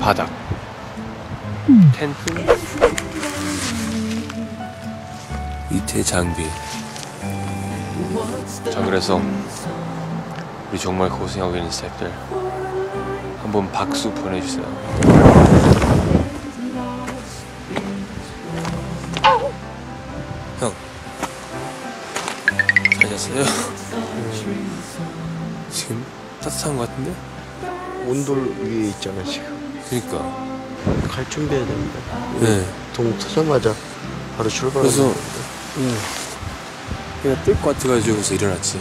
바닥. 텐트 밑에 장비. 자 그래서 우리 정말 고생하고 있는 스태프들 한번 박수 보내주세요. 형 잘잤어요? 지금 따뜻한 것 같은데? 온돌 위에 있잖아 지금. 그니까. 갈 준비해야 됩니다. 네. 동 트자마자 바로 출발하는 그래서 겁니다. 해가 뜰 것 같아가지고 그래서 일어났지.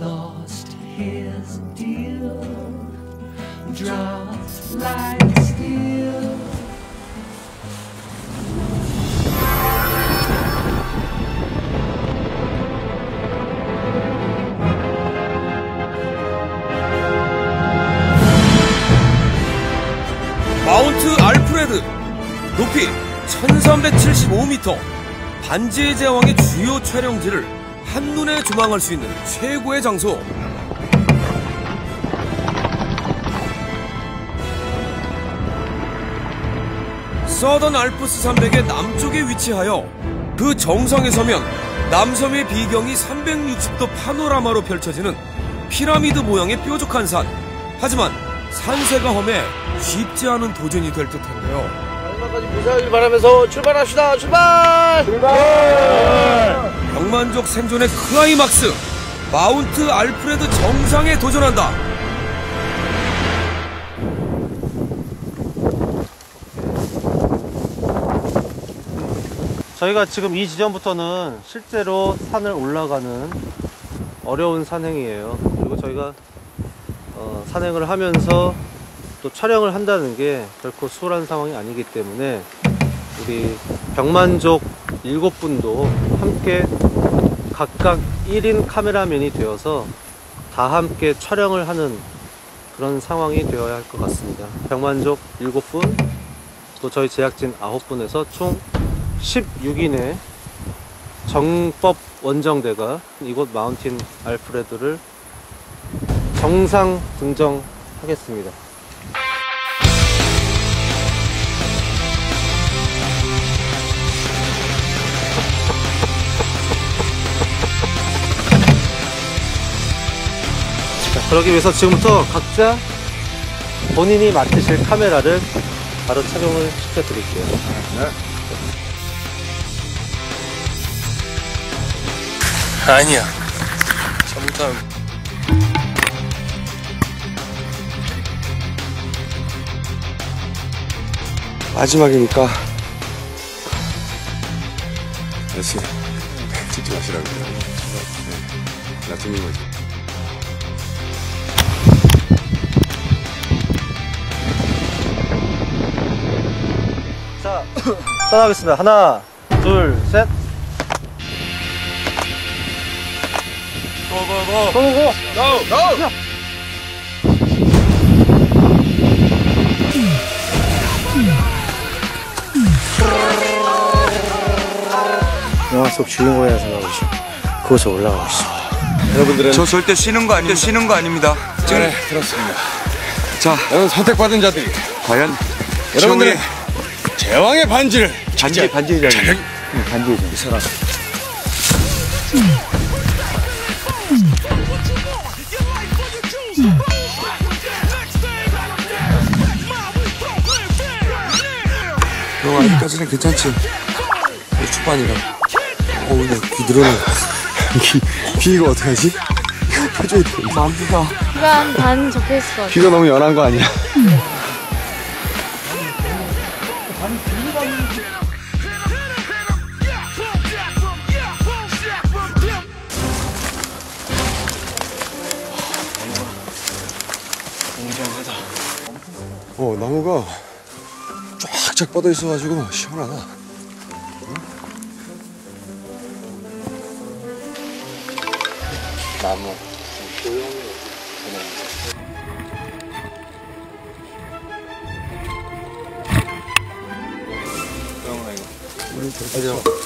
Lost his deal, dropped like 1375m 반지의 제왕의 주요 촬영지를 한눈에 조망할 수 있는 최고의 장소. 서던 알프스산맥의 남쪽에 위치하여 그 정상에 서면 남섬의 비경이 360도 파노라마로 펼쳐지는 피라미드 모양의 뾰족한 산. 하지만 산세가 험해 쉽지 않은 도전이 될 듯한데요 마지막까지 무사하길 바라면서 출발합시다. 출발! 병만족 생존의 클라이막스. Mount Alfred 정상에 도전한다. 저희가 지금 이 지점부터는 실제로 산을 올라가는 어려운 산행이에요. 그리고 저희가 어, 산행을 하면서 또 촬영을 한다는 게 결코 수월한 상황이 아니기 때문에 우리 병만족 일곱 분도 함께 각각 1인 카메라맨이 되어서 다 함께 촬영을 하는 그런 상황이 되어야 할 것 같습니다. 병만족 일곱 분, 또 저희 제작진 아홉 분에서 총 16인의 정법 원정대가 이곳 마운틴 알프레드를 정상 등정하겠습니다. 자, 그러기 위해서 지금부터 각자 본인이 맡으실 카메라를 바로 착용을 시켜드릴게요. 아니야 잘못하면 마지막이니까 다시 찍지 마시라고. 네. 나 찍는 거지. 떠나겠습니다. 하나, 둘, 셋. 고고고. 고 고 고. 영화 속 주인공이라 생각하고 그곳에 올라가고 있어 여러분들은 저 절대 쉬는 거 아닙니다. 쉬는 거 아닙니다. 지금 네, 들었습니다. 자, 여러분 선택받은 자들이 과연 여러분들의 지옥의 제왕의 반지를 반지 반지 회장이 반지 회장 이 사람 형 아직까지는 괜찮지? 초반이라. 어우 나귀 늘어나. 귀, 귀 이거 어떡하지? 돼. 만두가. 비가 한반 적혀 있을 것 같아. 귀가 너무 연한 거 아니야? 어 나무가 쫙쫙 뻗어 있어가지고 시원하다. 나무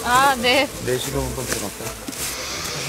아, 네. 내시경 한번 들어갈까?